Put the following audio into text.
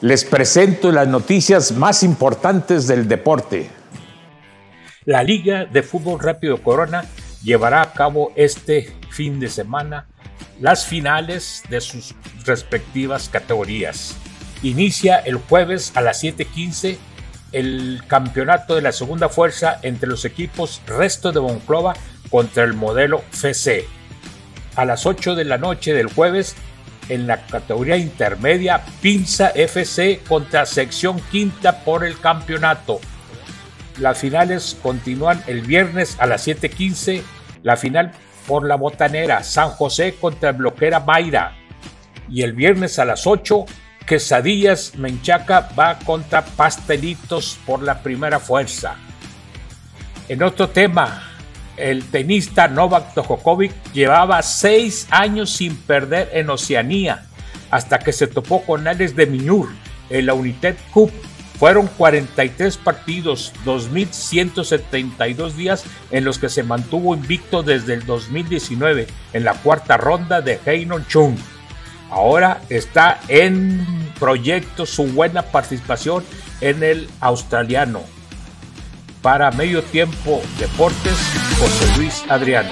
Les presento las noticias más importantes del deporte. La Liga de Fútbol Rápido Corona llevará a cabo este fin de semana las finales de sus respectivas categorías. Inicia el jueves a las 7:15 el campeonato de la segunda fuerza entre los equipos Resto de Monclova contra el modelo FC. A las 8 de la noche del jueves en la categoría intermedia Pinza FC contra sección quinta por el campeonato. Las finales continúan el viernes a las 7:15. La final por la botanera San José contra Bloquera Mayra. Y el viernes a las 8, Quesadillas Menchaca va contra Pastelitos por la primera fuerza. En otro tema, el tenista Novak Djokovic llevaba seis años sin perder en Oceanía, hasta que se topó con Alex de Minur en la United Cup. Fueron 43 partidos, 2.172 días en los que se mantuvo invicto desde el 2019 en la cuarta ronda de Heinon Chung. Ahora está en proyecto su buena participación en el australiano para Medio Tiempo Deportes, José Luis Adriano.